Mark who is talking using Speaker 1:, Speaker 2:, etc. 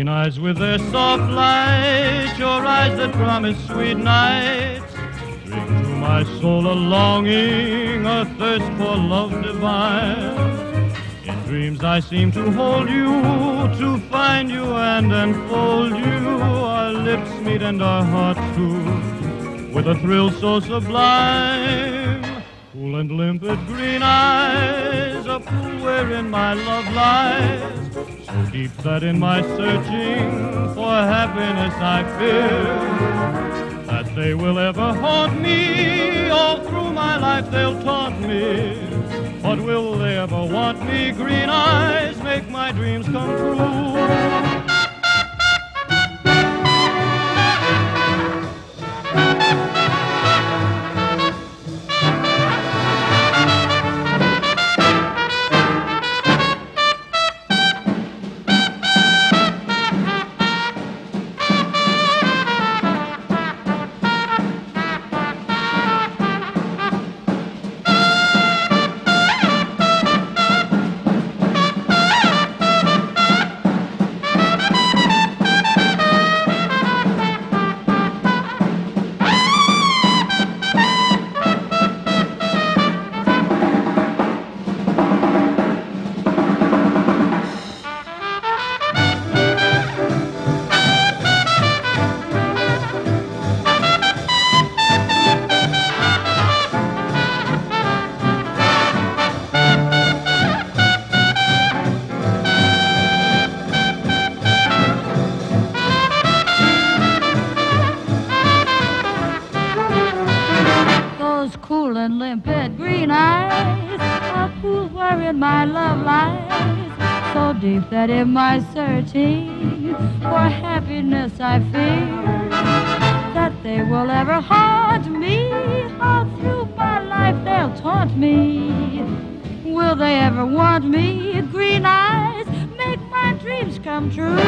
Speaker 1: eyes with their soft light, your eyes that promise sweet nights, bring to my soul a longing, a thirst for love divine. In dreams I seem to hold you, to find you and enfold you. Our lips meet and our hearts too, with a thrill so sublime. Cool and limpid green eyes, a pool wherein my love lies. So deep that in my searching for happiness I fear that they will ever haunt me. All through my life they'll taunt me. But will they ever want me? Green eyes make my dreams come true.
Speaker 2: cool and limpid green eyes, a pool wherein my love lies, so deep that in my searching for happiness I fear that they will ever haunt me, all through my life they'll taunt me. Will they ever want me? Green eyes make my dreams come true.